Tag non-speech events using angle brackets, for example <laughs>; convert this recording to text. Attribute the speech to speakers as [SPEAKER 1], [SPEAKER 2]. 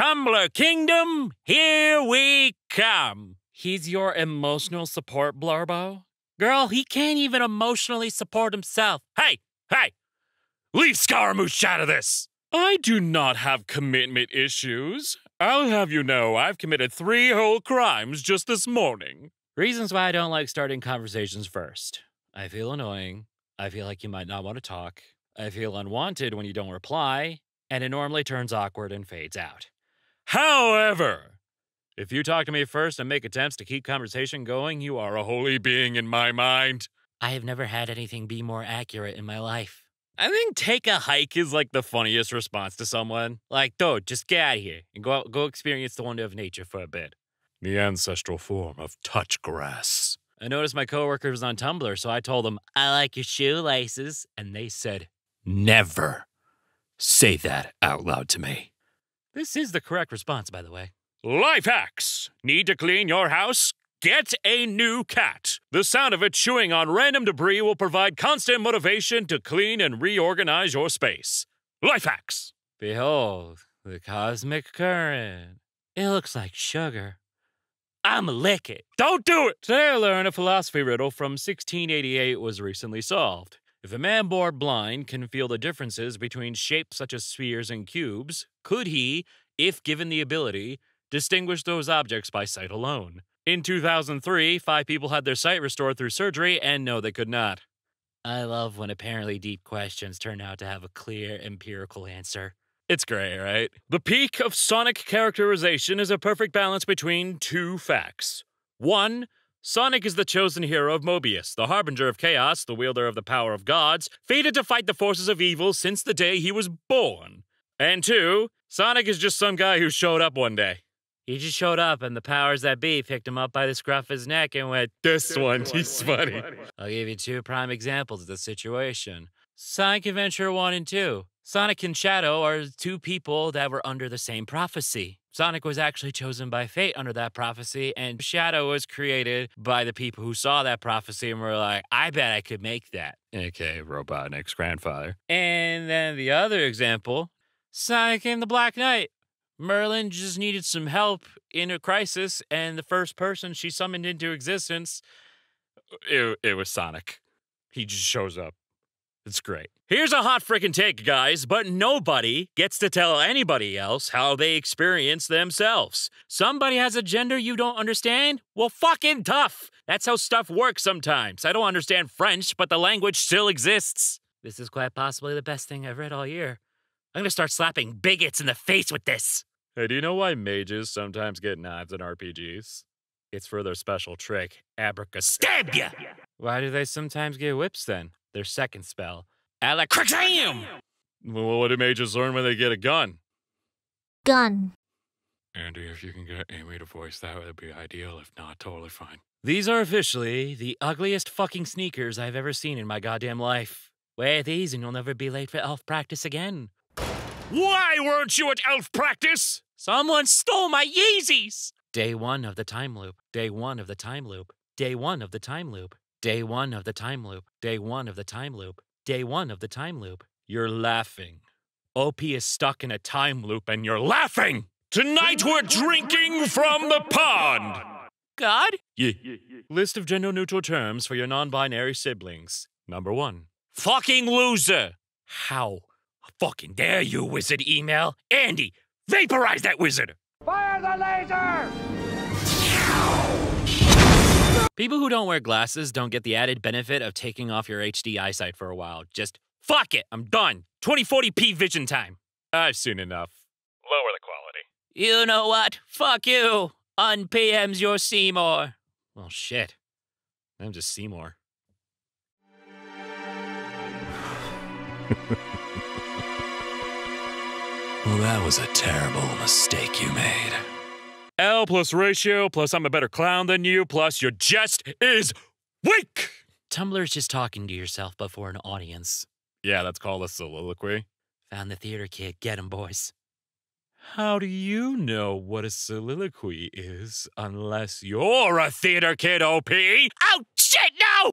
[SPEAKER 1] Tumblr Kingdom, here we come.
[SPEAKER 2] He's your emotional support, Blarbo? Girl, he can't even emotionally support himself.
[SPEAKER 1] Hey, hey, leave Scaramouche out of this.
[SPEAKER 2] I do not have commitment issues. I'll have you know I've committed three whole crimes just this morning. Reasons why I don't like starting conversations first. I feel annoying. I feel like you might not want to talk. I feel unwanted when you don't reply. And it normally turns awkward and fades out. However, if you talk to me first and make attempts to keep conversation going, you are a holy being in my mind. I have never had anything be more accurate in my life. I think take a hike is like the funniest response to someone. Like, dude, just get out of here and go out, go experience the wonder of nature for a bit. The ancestral form of touch grass. I noticed my coworker was on Tumblr, so I told them, I like your shoelaces. And they said, Never say that out loud to me. This is the correct response, by the way. Life hacks! Need to clean your house? Get a new cat. The sound of it chewing on random debris will provide constant motivation to clean and reorganize your space. Life hacks. Behold, the cosmic current. It looks like sugar. I'ma lick it. Don't do it! Today I learned a philosophy riddle from 1688 was recently solved. If a man born blind can feel the differences between shapes such as spheres and cubes, could he, if given the ability, distinguish those objects by sight alone? In 2003, five people had their sight restored through surgery, and no, they could not. I love when apparently deep questions turn out to have a clear empirical answer. It's great, right? The peak of Sonic characterization is a perfect balance between two facts. One, Sonic is the chosen hero of Mobius, the harbinger of chaos, the wielder of the power of gods, fated to fight the forces of evil since the day he was born. And two, Sonic is just some guy who showed up one day. He just showed up, and the powers that be picked him up by the scruff of his neck and went, This, this one, he's funny. funny. I'll give you two prime examples of the situation Sonic Adventure 1 and 2. Sonic and Shadow are two people that were under the same prophecy. Sonic was actually chosen by fate under that prophecy, and Shadow was created by the people who saw that prophecy and were like, I bet I could make that. Okay, Robotnik's grandfather. And then the other example Sonic and the Black Knight. Merlin just needed some help in a crisis, and the first person she summoned into existence, uh, it, it was Sonic. He just shows up. It's great. Here's a hot freaking take, guys, but nobody gets to tell anybody else how they experience themselves. Somebody has a gender you don't understand? Well, fucking tough. That's how stuff works sometimes. I don't understand French, but the language still exists. This is quite possibly the best thing I've read all year. I'm gonna start slapping bigots in the face with this. Hey, do you know why mages sometimes get knives in RPGs? It's for their special trick, abracastabra. Why do they sometimes get whips then? Their second spell, alakrazam. Well, what do mages learn when they get a gun?
[SPEAKER 3] Gun.
[SPEAKER 2] Andy, if you can get Amy to voice that, it would be ideal. If not, totally fine. These are officially the ugliest fucking sneakers I've ever seen in my goddamn life. Wear these and you'll never be late for elf practice again.
[SPEAKER 1] Why weren't you at elf practice?
[SPEAKER 2] Someone stole my Yeezys! Day one of the time loop. Day one of the time loop. Day one of the time loop. Day one of the time loop. Day one of the time loop. Day one of the time loop. You're laughing. OP is stuck in a time loop and you're laughing!
[SPEAKER 1] Tonight we're drinking from the pond!
[SPEAKER 2] God? Yeah. List of gender neutral terms for your non binary siblings. Number one.
[SPEAKER 1] Fucking loser!
[SPEAKER 2] How? Fucking dare you, wizard email. Andy, vaporize that wizard!
[SPEAKER 4] Fire the laser!
[SPEAKER 2] People who don't wear glasses don't get the added benefit of taking off your HD eyesight for a while. Just fuck it, I'm done. 2040p vision time. I've seen enough.
[SPEAKER 1] Lower the quality.
[SPEAKER 2] You know what? Fuck you. UnPM's your Seymour. Well, shit. I'm just Seymour. <laughs>
[SPEAKER 5] Well, that was a terrible mistake you made.
[SPEAKER 1] L plus ratio plus I'm a better clown than you plus your jest is weak!
[SPEAKER 2] Tumblr's just talking to yourself before an audience.
[SPEAKER 1] Yeah, that's called a soliloquy.
[SPEAKER 2] Found the theater kid. Get him, boys. How do you know what a soliloquy is unless you're a theater kid, OP?
[SPEAKER 1] Oh, shit, no!